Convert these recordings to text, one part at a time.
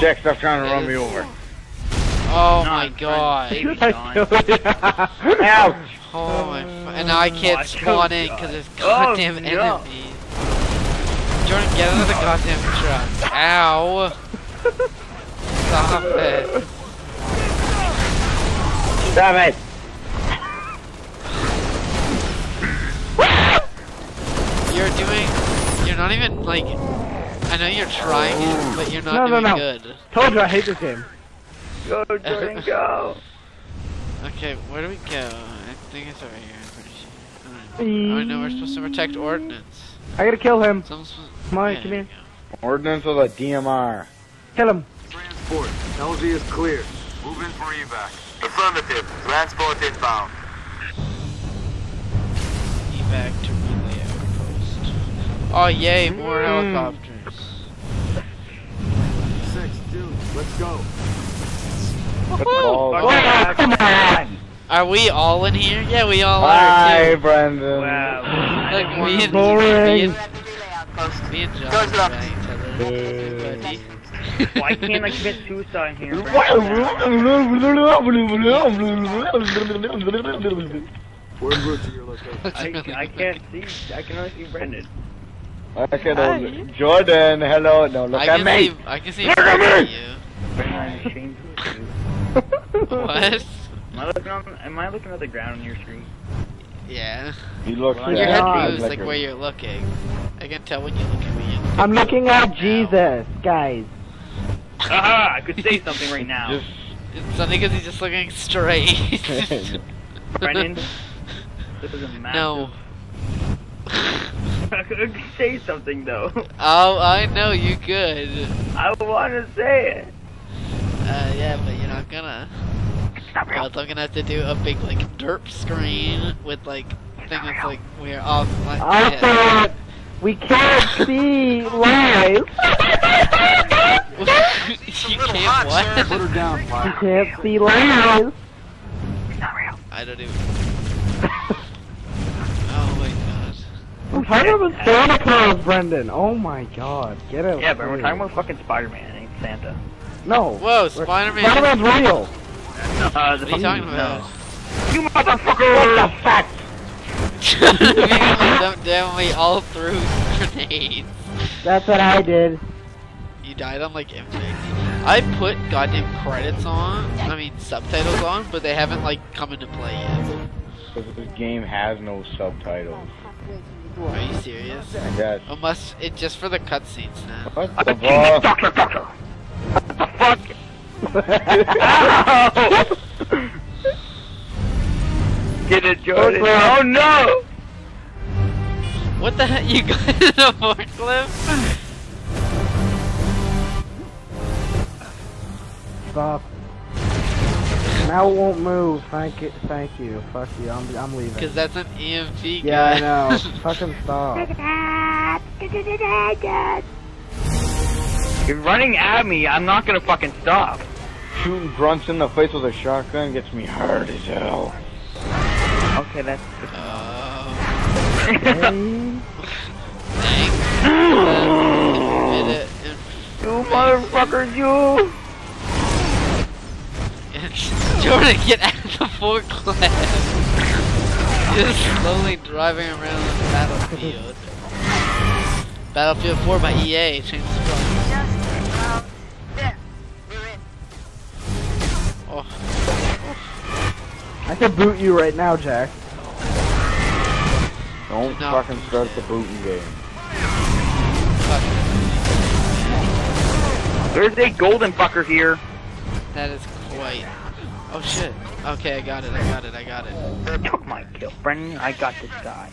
Jack, stop trying to run me over. Oh No, my I'm trying to god. save you, I John. killed you. Ouch! Oh my. fu- And now I can't Watch spawn in because there's Oh, goddamn no. enemies. Jordan, get out of the goddamn truck. Ow. Stop it. Stop it! You're doing. You're not even like. I know you're trying it, but you're not No, no, doing no. good. Told you I hate this game. Go, Jordan, go. Okay, where do we go? I think it's over here. I'm pretty sure. Alright. Oh, I know we're supposed to protect ordnance. I gotta kill him. So I'm supposed- Come on, yeah, come here. we go. Ordnance of the DMR. Kill him. Transport. LZ is clear. Move in for evac. Affirmative. Transport inbound. Evac to relay outpost. Oh yay, more Mm. helicopters. Let's go. Balls. Oh, come on. Are we all in here? Yeah, we all Bye, are too. Brendan. Wow. Like me and Boring. me and, me and John Close it each other. Why can't I commit suicide here? Brandon? We're en route to your location. I, I can't see. I can only see Brendan. Okay, Hi. no, Jordan, hello. No, look I at me. see. I can see. Look at me. you. I'm ashamed. What? Am I looking on? Am I looking at the ground on your screen? Yeah. He looks Well, Your yeah, head God. moves like where you're looking. I can tell when you look at me. I'm looking at Jesus, guys. Aha! I could say something right now. Just It's something because he's just looking straight. Brendan, this is a massive. no. I could say something though. Oh, I know you could. I want to say it. Uh, yeah, but you're not gonna. Stop Well, I'm gonna have to do a big like derp screen with like thing that's like we're off. Like, I yeah. thought we can't see live. you can't what? Put her down, We pilot. can't see live. I don't even. Oh my god. I'm talking about Santa Claus, Brendan. Oh my god, get out. Yeah, but we're talking about fucking Spider-Man, ain't Santa. No. Whoa, Spider-Man. Spider-Man's real. Uh, the What are you talking about? You motherfucker! What the fuck? you dumped down me all through grenades. That's what I did. You died on like M50. I put goddamn credits on, I mean subtitles on, but they haven't like come into play yet. this game has no subtitles. Are you serious? I guess. Unless it's just for the cutscenes now. What the fuck? Doctor, doctor! What the fuck? Get it, Jordan. Oh no! What the heck? You got in a forklift? Stop. Now it won't move. Thank you. Thank you. Fuck you. I'm, I'm leaving. Because that's an EMP guy. Yeah, I know. Fucking stop. You're running at me. I'm not gonna fucking stop. Shooting grunts in the face with a shotgun gets me hard as hell. Okay, that's. Oh, Hey. thanks. Admit it. You motherfuckers, you! Jordan, get out of the forklift. Just slowly driving around the battlefield. Battlefield 4 by EA. Change the I could boot you right now, Jack. Don't No. fucking start the booting game. There's a golden fucker here. That is quite. Oh shit. Okay, I got it. I got it. I got it. Took my kill. Brendan, I got this guy.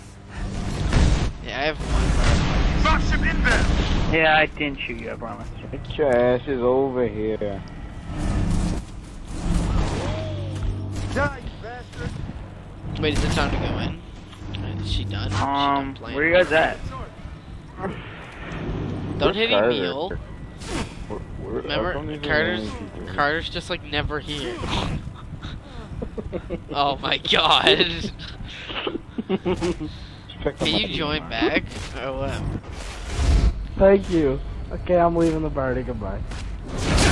Yeah, I have one. Dropship inbound. Yeah, I didn't shoot you, I promise. Get your asses over here. Die, you bastard. Wait, is it time to go in? Is she done? Is she done Um, playing? where you guys at? Don't hit Carter? Emile. Where- where- Remember, don't even know Carter's. Carter's just like never here. oh my god. Can you up. join back? Or what? Thank you. Okay, I'm leaving the party. Goodbye.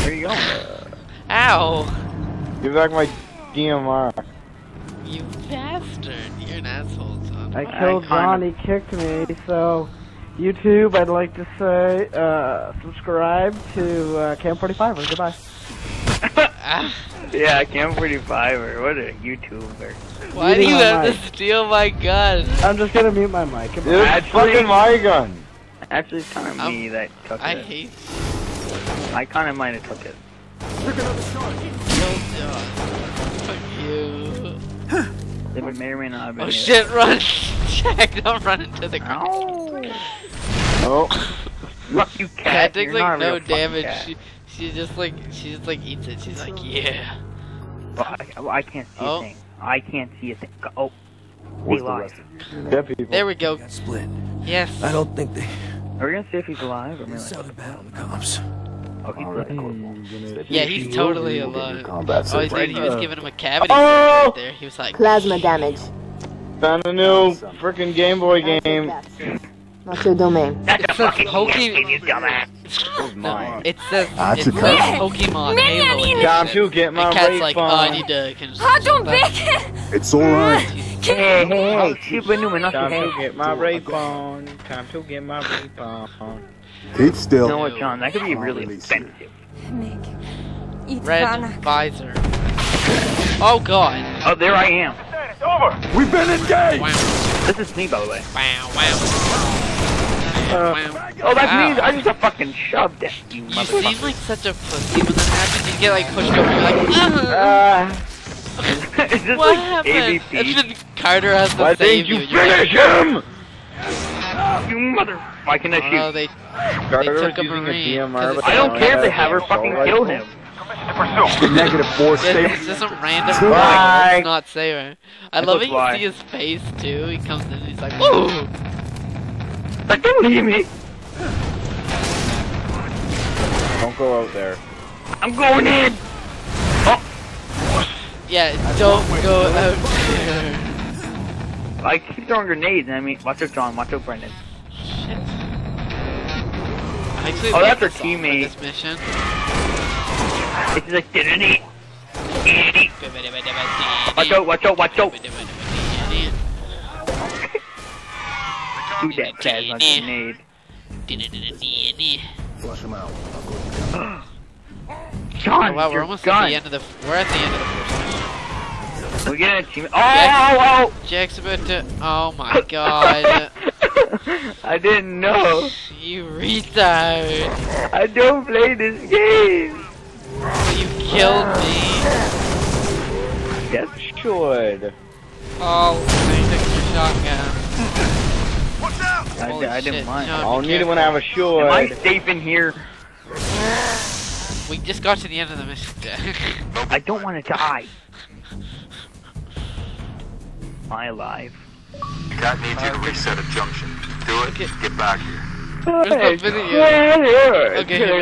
Where you going? Ow! Give back my DMR. You bastard! You're an asshole, son. I I killed kinda- John, he kicked me, so YouTube, I'd like to say, uh, subscribe to uh, Cam 45 or goodbye. Ah, Yeah, Cam 45 or what a YouTuber. why do you have my to steal my gun? I'm just gonna mute my mic. Goodbye. It's Actually- fucking my gun. Actually, it's kind of I'm- me that took I it. I hate I kind of might have took it. you, John. Fuck you. It may or may not have been Oh it. shit, run! Jack, don't run into the ground. Oh. Fuck you, Kat cat. takes like no damage. cat. She, she just like, she just like eats it. She's like, yeah. Oh, I, I can't see Oh. a thing. I can't see a thing. Oh, Where's he the rest Dead people. There we go. split. Yes. I don't think they Are we gonna see if he's alive or didn't really? sound bad on the comms. Oh, he's All right, alive. Corporal. Yeah, he's totally alive. Combat Oh, he, certificate. did, he was giving him a cavity Oh! search right there. He was like, Plasma damage. Found a new freaking Game Boy game. Not your domain. That's a It says fucking Pokemon. you dumbass. no, it says, Ah, it it's a says gun. Pokemon Halo. Time to get my And Kat's rape like, oh, on. I need to consume It's alright. Hey, hey, hey, Super Newman, not Time to get my rape on. Time to get my rape on. Keep still. You know what, John? That could be really Release you. expensive. Red visor. Oh god. Oh, there I am. It's over. We've been engaged! Wow, This is me, by the way. wow, wow. Wow. Oh, that's Wow. me. I just got fucking shoved at you, You seem like such a pussy when that happens. You get like pushed over. You're like, "Ugh." Ah, Is this what like happened? And AVP? Carter has to why save didn't you and you're like, finish him? You mother. Why can I Oh, shoot? they Carter took was a using a Marine, DMR. 'cause but I don't care if they have her fucking kill rifle. him. Negative four It's, safe. it's just some random Bye. guy who not save her. I That's love it. why. You see his face too. He comes in and he's like, "Woo!" Like, don't leave me. Don't go out there. I'm going in. Oh. Yeah, don't go out there. I keep throwing grenades. and I mean, watch out, John. Watch out, Brendan. Shit. I Oh, that's her the song for teammate. This mission. It's just like, didn't? Watch out, watch out, watch out. Shoot that plasma grenade. Flush him out. John, Oh, wow, we're almost gun. at the end of the. We're at the end of the first mission. We're getting a team. Oh, oh, oh, Jack's about to. Oh my god. oh! I didn't know. you retard. I don't play this game. You killed me. Yes. Should. Oh, they took your shotgun. I, Holy I didn't mind. no. I'll be need it when I have a Am I should. safe in here? We just got to the end of the mission, I don't want to die. Am I alive? Kat needs you to reset a junction. Do it. Get back here. There's no video. Okay, here